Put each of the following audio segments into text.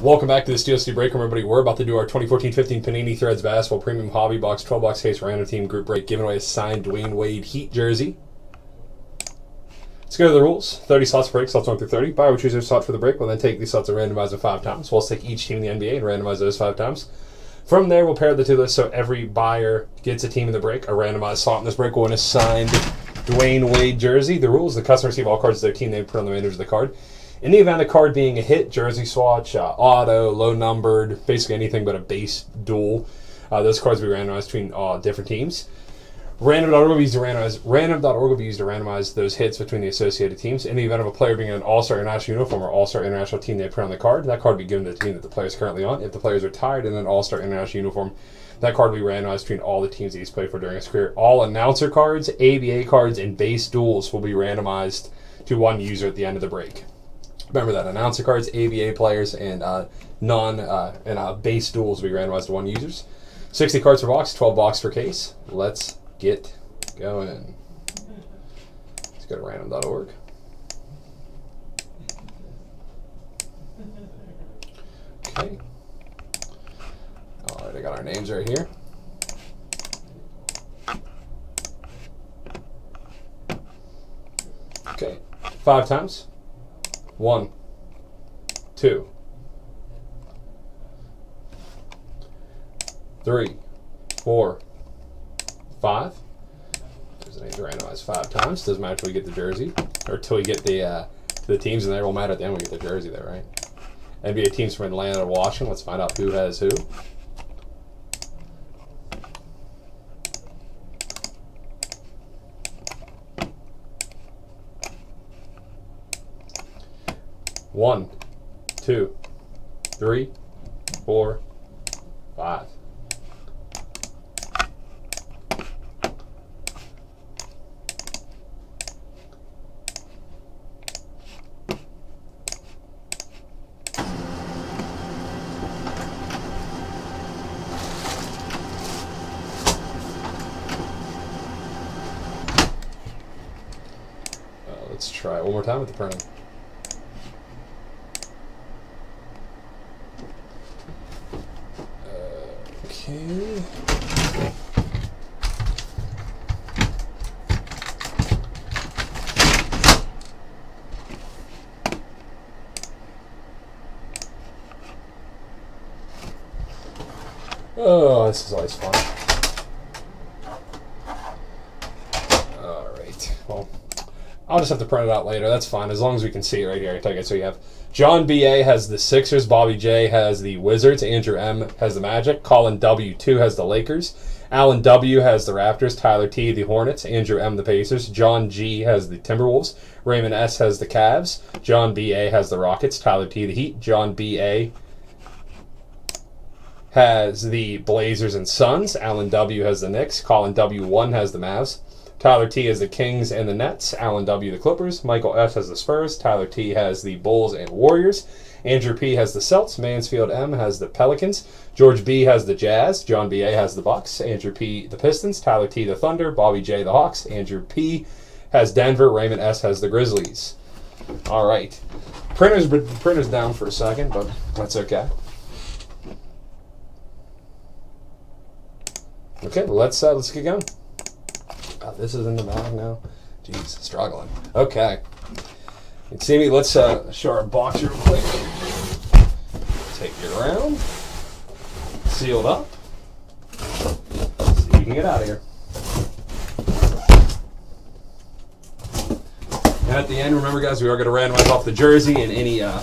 Welcome back to the Steel City Break everybody. We're about to do our 2014-15 Panini Threads Basketball Premium Hobby Box 12 box case random team group break, giving away a signed Dwyane Wade Heat jersey. Let's go to the rules. 30 slots for break, slots 1 through 30. Buyer will choose their slot for the break. We'll then take these slots and randomize them five times. We'll take each team in the NBA and randomize those five times. From there, we'll pair the two lists so every buyer gets a team in the break. A randomized slot in this break will win a signed Dwyane Wade jersey. The rules: the customer receive all cards of their team name put on the image of the card. In the event of card being a hit, jersey swatch, uh, auto, low numbered, basically anything but a base dual, uh, those cards will be randomized between uh, different teams. Random.org will be used to randomize. Random.org will be used to randomize those hits between the associated teams. In the event of a player being in an All-Star International uniform or All-Star International team they put on the card, that card will be given to the team that the player is currently on. If the player is retired in an All-Star International uniform, that card will be randomized between all the teams that he's played for during his career. All announcer cards, ABA cards, and base duals will be randomized to one user at the end of the break. Remember that announcer cards, ABA players, and uh, non uh, and uh, base duals will be randomized to one users. 60 cards per box, 12 box per case. Let's get going. Let's go to random.org. Okay. All right, I got our names right here. Okay, five times. One, two, three, four, five. There's an names randomized five times. Doesn't matter until we get the jersey or until we get the uh, the teams in there. Won't matter at the end. We get the jersey there, right? NBA teams from Atlanta and Washington. Let's find out who has who. One, two, three, four, five. Uh, let's try it one more time with the printing. Okay. Oh, this is always fun. All right. Well, I'll just have to print it out later. That's fine, as long as we can see it right here. I take it. So you have John B.A. has the Sixers, Bobby J. has the Wizards, Andrew M. has the Magic, Colin W.2 has the Lakers, Alan W. has the Raptors, Tyler T. the Hornets, Andrew M. the Pacers, John G. has the Timberwolves, Raymond S. has the Cavs, John B.A. has the Rockets, Tyler T. the Heat, John B.A. has the Blazers and Suns, Alan W. has the Knicks, Colin W.1 has the Mavs, Tyler T has the Kings and the Nets. Alan W. the Clippers. Michael F. has the Spurs. Tyler T. has the Bulls and Warriors. Andrew P. has the Celts. Mansfield M. has the Pelicans. George B. has the Jazz. John B. A. has the Bucks. Andrew P. the Pistons. Tyler T. the Thunder. Bobby J. the Hawks. Andrew P. has Denver. Raymond S. has the Grizzlies. All right. Printer's printer's down for a second, but that's okay. Okay, let's uh, let's get going. God, this is in the bag now. Jeez, struggling. Okay. You see me? Let's uh, show our box real quick. Take it around. Sealed up. See if you can get out of here. And at the end, remember, guys, we are going to randomize off the jersey and any uh,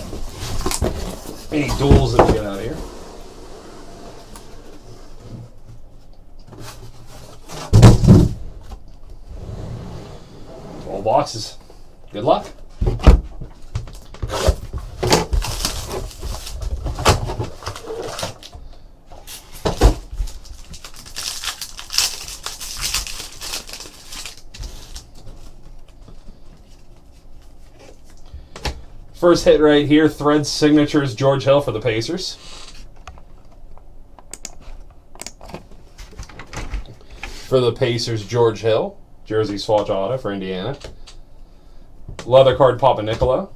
any duals that we get out of here. Boxes. Good luck. First hit right here, thread signatures George Hill for the Pacers. For the Pacers, George Hill. Jersey swatch auto for Indiana. Leather card Papanikolaou.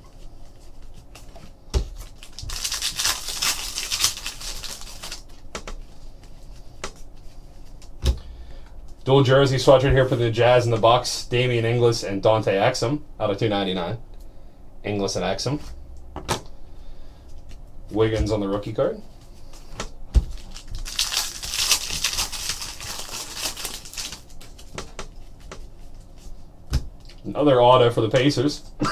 Dual jersey swatch right here for the Jazz in the box. Damien Inglis and Dante Exum out of 299. Inglis and Exum. Wiggins on the rookie card. Another auto for the Pacers.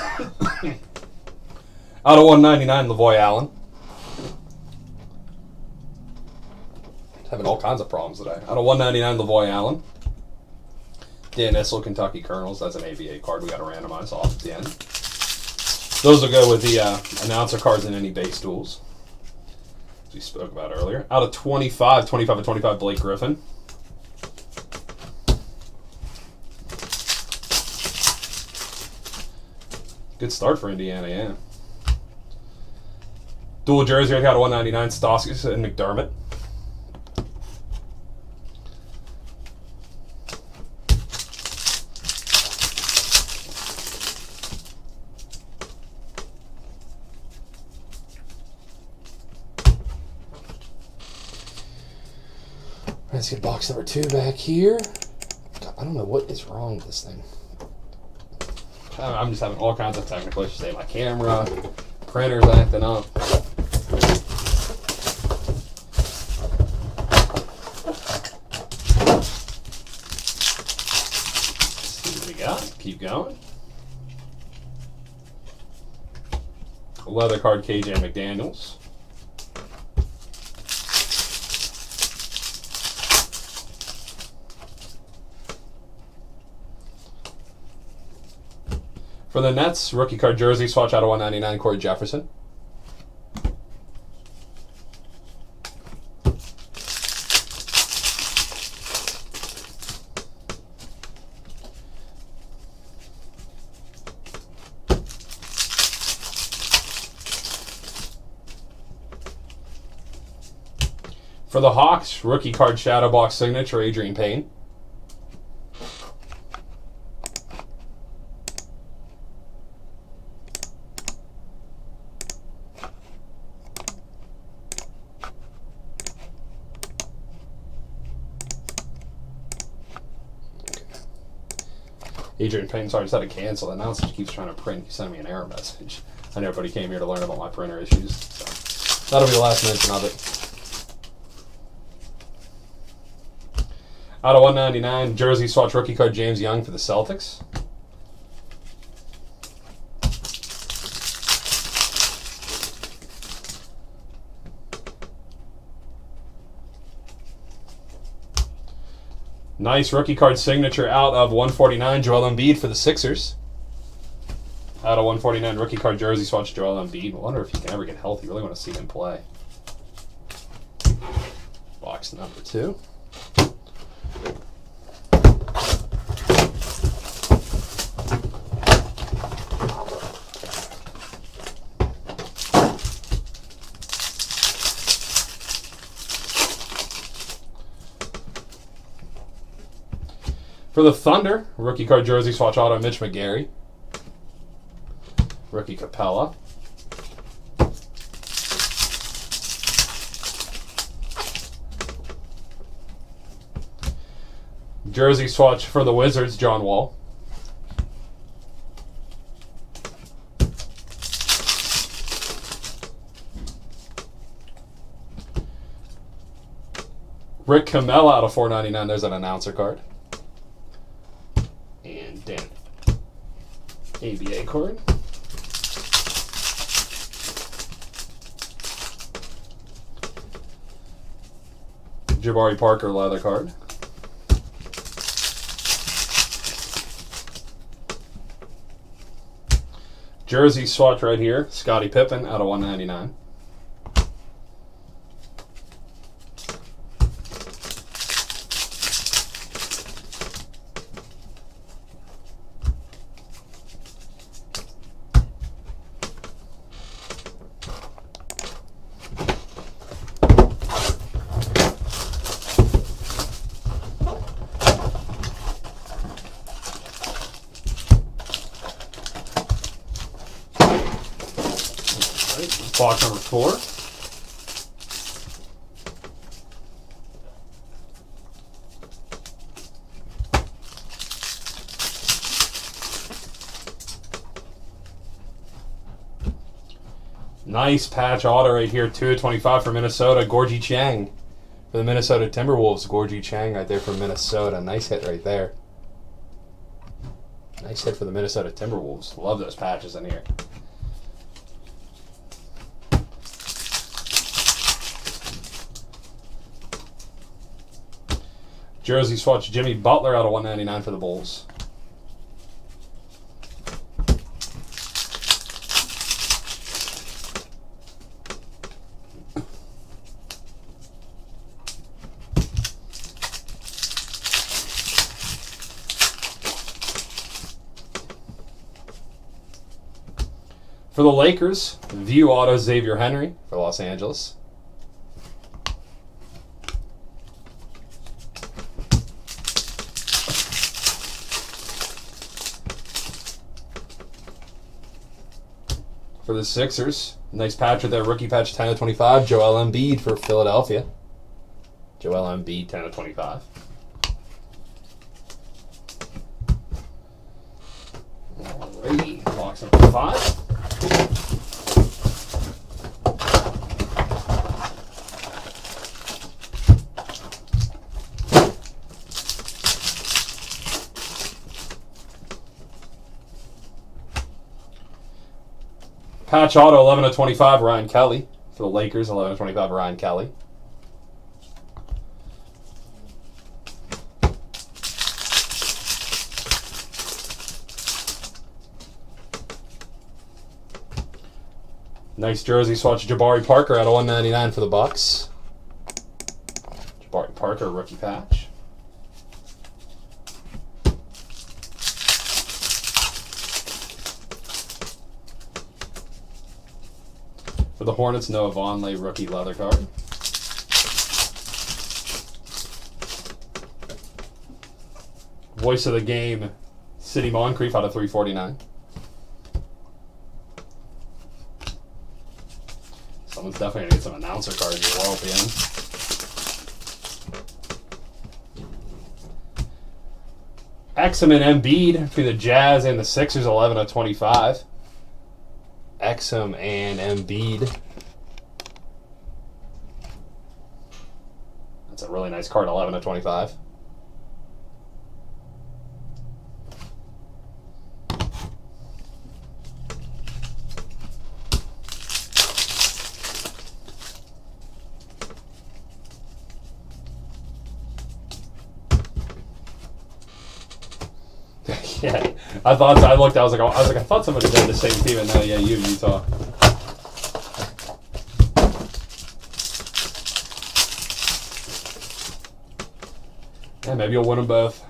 Out of 199, Lavoy Allen. Having all kinds of problems today. Out of 199, Lavoy Allen. Dan Issel, Kentucky Colonels. That's an ABA card we got to randomize off at the end. Those will go with the uh, announcer cards in any base duels. As we spoke about earlier. Out of 25, 25 and 25, Blake Griffin. Good start for Indiana, yeah. Dual jersey, I got a 199, Stauskas and McDermott. Let's get box number two back here. I don't know what is wrong with this thing. I'm just having all kinds of technical issues today. My camera, printer's acting up. see what we got. Keep going. Leather card KJ McDaniels. For the Nets, rookie card jersey swatch out of 199, Corey Jefferson. For the Hawks, rookie card shadow box signature, Adreian Payne. Adreian Payne, sorry, I had to cancel. The announcer keeps trying to print. He sent me an error message. I know everybody came here to learn about my printer issues. So that'll be the last mention of it. Out of 199, jersey swatch rookie card James Young for the Celtics. Nice rookie card signature out of 149, Joel Embiid for the Sixers. Out of 149 rookie card jersey swatch Joel Embiid. I wonder if he can ever get healthy. Really want to see him play. Box number two. For the Thunder, rookie card jersey swatch auto Mitch McGary. Rookie Capela. Jersey swatch for the Wizards, John Wall. Rick Kamla out of 499. There's an announcer card. ABA card. Jabari Parker leather card. Jersey swatch right here, Scottie Pippen out of 199. Box number four. Nice patch auto right here, 225 for Minnesota. Gorgui Dieng for the Minnesota Timberwolves. Gorgui Dieng right there from Minnesota. Nice hit right there. Nice hit for the Minnesota Timberwolves. Love those patches in here. Jersey swatch Jimmy Butler out of 199 for the Bulls. For the Lakers, View Auto Xavier Henry for Los Angeles. For the Sixers, nice patch with that rookie patch 10 of 25. Joel Embiid for Philadelphia. Joel Embiid 10 of 25. Alrighty, box number five. Patch auto 11 of 25 Ryan Kelly for the Lakers 11 of 25 Ryan Kelly. Nice jersey swatch Jabari Parker out of 199 for the Bucks. Jabari Parker rookie patch. For the Hornets, Noah Vonleh rookie leather card. Voice of the game, Sidney Moncrief out of 349. Definitely gonna get some announcer cards as well at the end. Exum and Embiid between the Jazz and the Sixers, 11 of 25. Exum and Embiid. That's a really nice card, 11 of 25. yeah, I thought I looked. I was like, I was like, I thought somebody did the same team, and now, yeah, you, Utah. Yeah, maybe you'll win them both.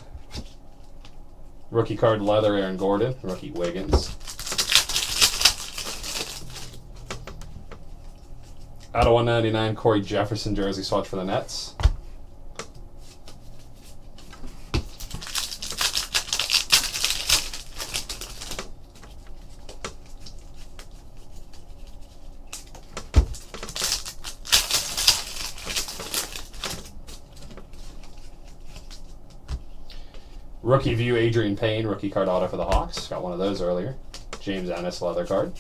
Rookie card leather, Aaron Gordon. Rookie Wiggins. Out of 199, Corey Jefferson jersey swatch for the Nets. Rookie view Adreian Payne, rookie card auto for the Hawks. Got one of those earlier. James Ennis leather card.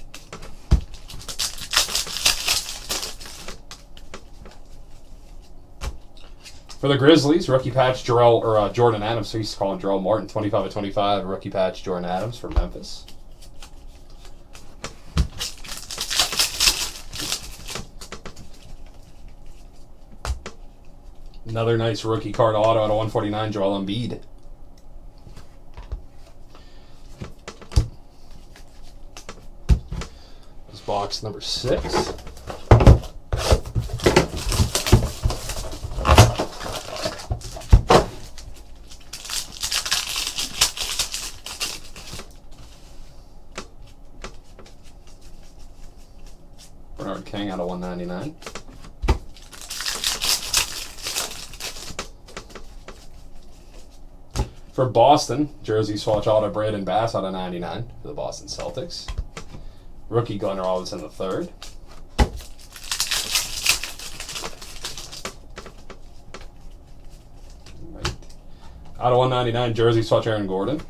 For the Grizzlies, rookie patch Jarrell or uh, Jordan Adams. He's calling Jarrell Martin, 25 of 25. Rookie patch Jordan Adams for Memphis. Another nice rookie card auto of 149, Joel Embiid. Box number six. Bernard King out of 199. For Boston, jersey swatch auto Brandon Bass out of 99 for the Boston Celtics. Rookie Glenrollis in the third. Right. Out of 199, Jersey Swatch Aaron Gordon.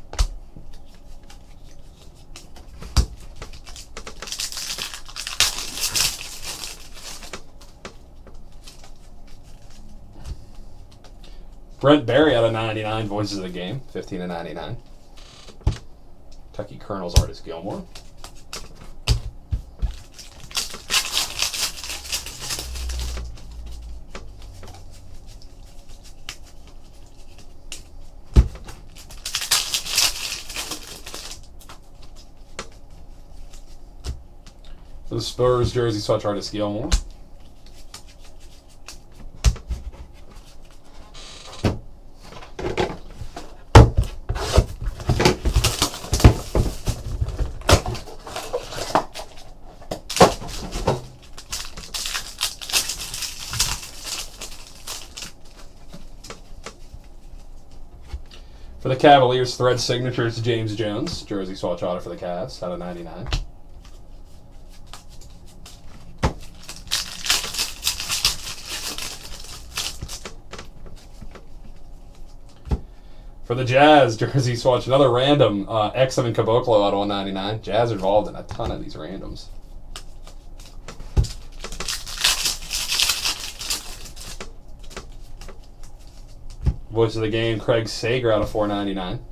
Brent Barry out of 99 voices of the game, 15 to 99. Kentucky Colonels Artis Gilmore. The Spurs jersey swatch Artis Gilmore. For the Cavaliers, thread signatures James Jones, jersey swatch auto for the Cavs out of 99. For the Jazz, jersey swatch, another random uh, Exum and Caboclo out of 199. Jazz involved in a ton of these randoms. Voice of the game, Craig Sager out of 499.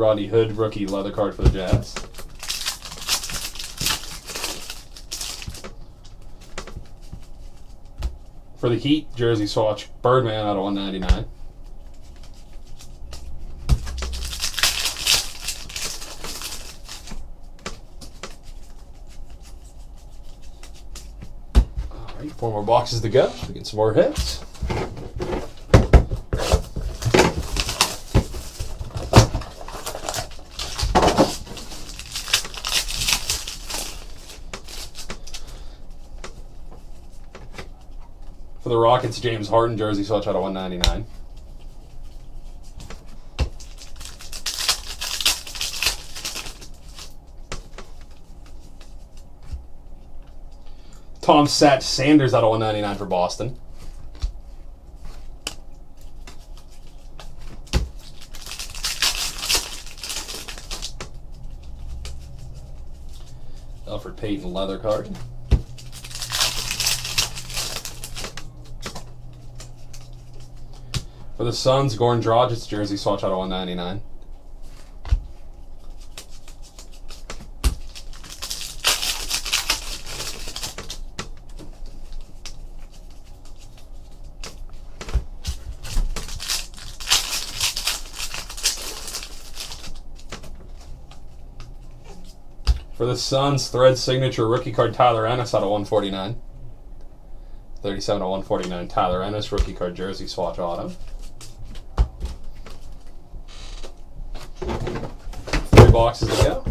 Rodney Hood, rookie leather card for the Jazz. For the Heat, jersey swatch, Birdman out of 199. All right, four more boxes to go. We get some more hits. The Rockets, James Harden jersey swatch out of 199. Tom Satch Sanders out of 199 for Boston. Elfrid Payton leather card. For the Suns, Goran Dragic jersey swatch out of 199. For the Suns, thread signature rookie card Tyler Ennis out of 149. 37 to 149 Tyler Ennis rookie card jersey swatch auto. Boxes to go.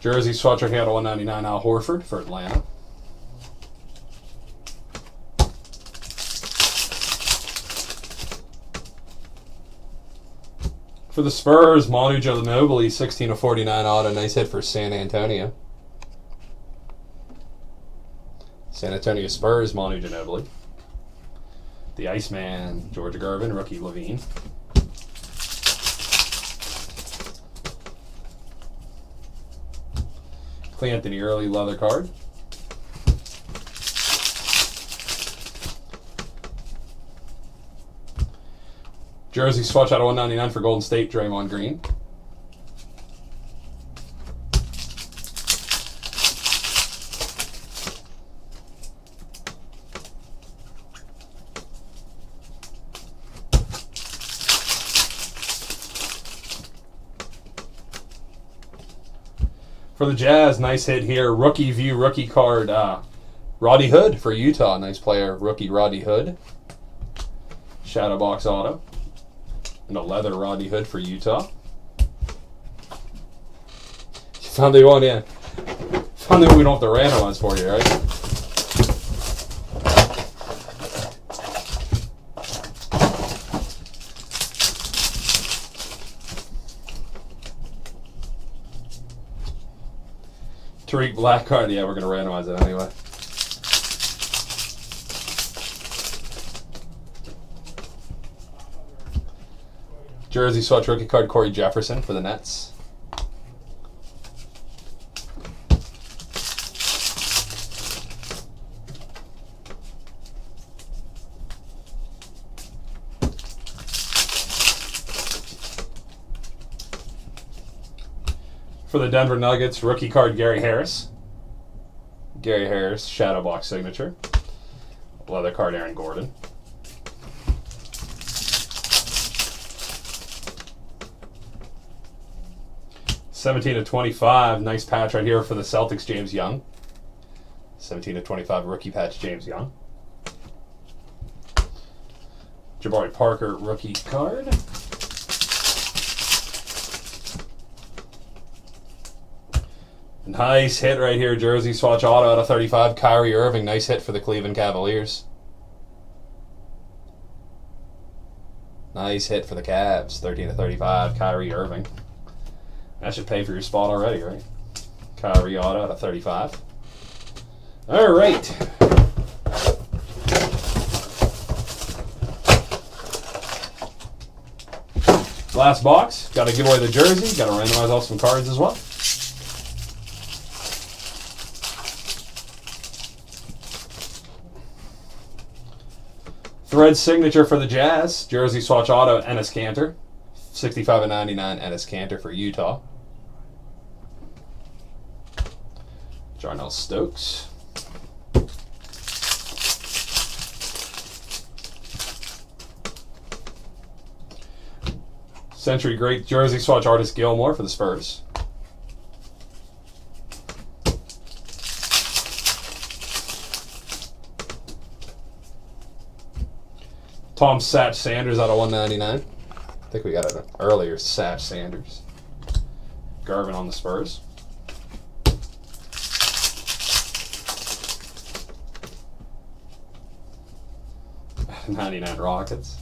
Jersey swatch of 199 Al Horford for Atlanta. For the Spurs, Manu Ginobili, 16 to 49 auto. Nice hit for San Antonio. San Antonio Spurs, Manu Ginobili. The Iceman, George Gervin, rookie LaVine. Clay Anthony early leather card. Jersey swatch out of 199 for Golden State, Draymond Green. For the Jazz, nice hit here. Rookie view, rookie card. Uh, Roddy Hood for Utah. Nice player, rookie Roddy Hood. Shadow box auto. And a leather Roddy Hood for Utah. Found the one, yeah. Found the one we don't have to randomize for you, right? Tarik Black card. Yeah, we're gonna randomize it anyway. Jersey swatch rookie card Corey Jefferson for the Nets. For the Denver Nuggets, rookie card Gary Harris. Gary Harris, shadow box signature. Leather card Aaron Gordon. Seventeen to twenty-five, nice patch right here for the Celtics, James Young. Seventeen to twenty-five, rookie patch, James Young. Jabari Parker, rookie card. Nice hit right here, Jersey Swatch Auto out of 35. Kyrie Irving, nice hit for the Cleveland Cavaliers. Nice hit for the Cavs, 13 to 35. Kyrie Irving. That should pay for your spot already, right? Kyrie Auto out of 35. All right. Last box. Got to give away the jersey. Got to randomize off some cards as well. Thread signature for the Jazz. Jersey Swatch Auto, Enes Kanter. 65 and 99 Enes Kanter for Utah. Jarnell Stokes. Century Great Jersey Swatch Artis Gilmore for the Spurs. Tom Satch Sanders out of 199. I think we got an earlier Satch Sanders. Gervin on the Spurs. Ninety-nine Rockets.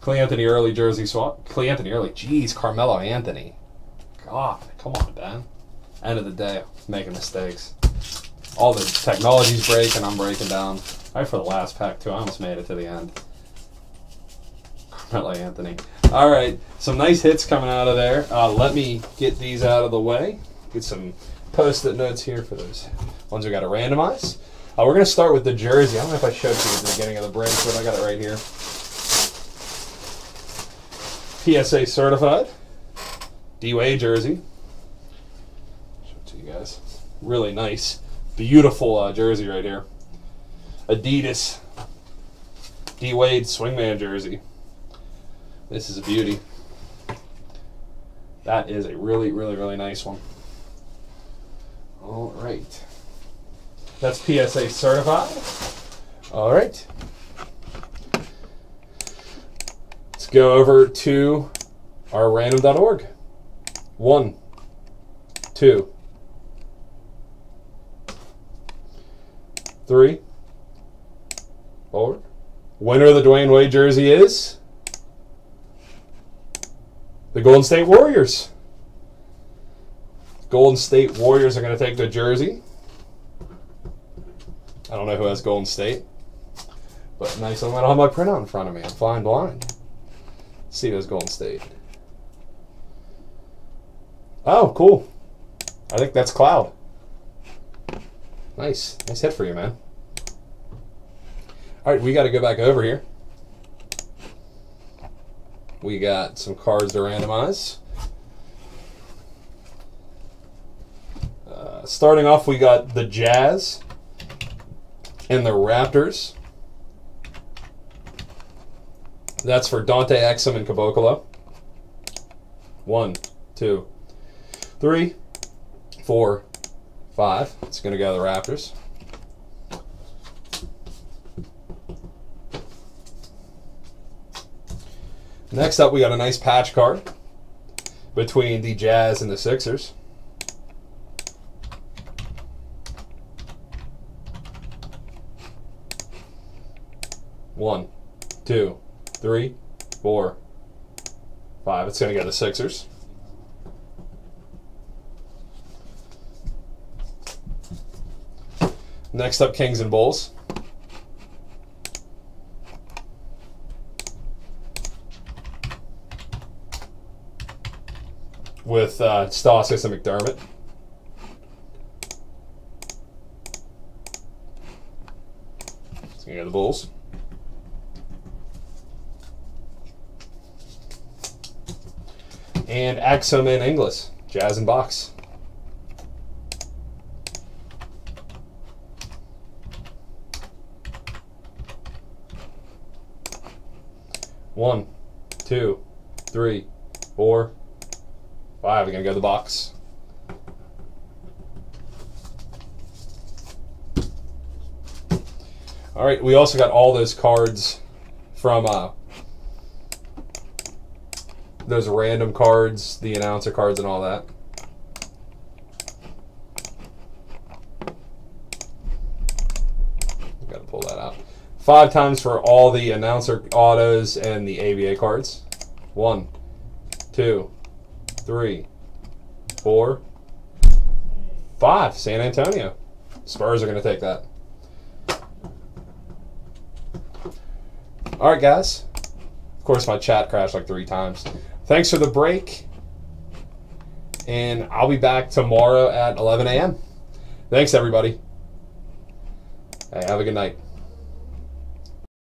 Clay Anthony early jersey swap. Clay Anthony early. Jeez, Carmelo Anthony. God, come on, Ben. End of the day, making mistakes. All the technology's breaking, I'm breaking down. Right for the last pack, too. I almost made it to the end. Carmelo Anthony. All right, some nice hits coming out of there. Uh, let me get these out of the way. Get some post-it notes here for those ones we got to randomize. Uh, we're going to start with the jersey. I don't know if I showed you at the beginning of the break, but I got it right here. PSA certified. D-Wade jersey. Show it to you guys. Really nice. Beautiful uh, jersey right here. Adidas D-Wade swingman jersey. This is a beauty. That is a really, really, really nice one. All right. That's PSA certified. All right. Let's go over to our random.org. One, two, three, four. Winner of the Dwyane Wade jersey is the Golden State Warriors. Golden State Warriors are going to take the jersey. I don't know who has Golden State, but nice. I don't have my printout in front of me. I'm flying blind. Let's see who's Golden State. Oh, cool. I think that's Cloud. Nice. Nice hit for you, man. All right, we got to go back over here. We got some cards to randomize. Uh, starting off, we got the Jazz and the Raptors. That's for Dante Exum and Caboclo. One, two, three, four, five. It's going to go to the Raptors. Next up, we got a nice patch card between the Jazz and the Sixers. One, two, three, four, Five. It's going to go to the Sixers. Next up, Kings and Bulls. With uh, Stauskas and McDermott. So you got the Bulls. And Exum and Inglis. Jazz and Box. One, two, three, four, five. We're gonna go to the box. All right, we also got all those cards from uh, those random cards, the announcer cards, and all that. Got to pull that out. Five times for all the announcer autos and the ABA cards. One, two, three, four, five. San Antonio. Spurs are going to take that. All right, guys. Of course, my chat crashed like three times. Thanks for the break. And I'll be back tomorrow at 11 a.m. Thanks, everybody. Hey, have a good night.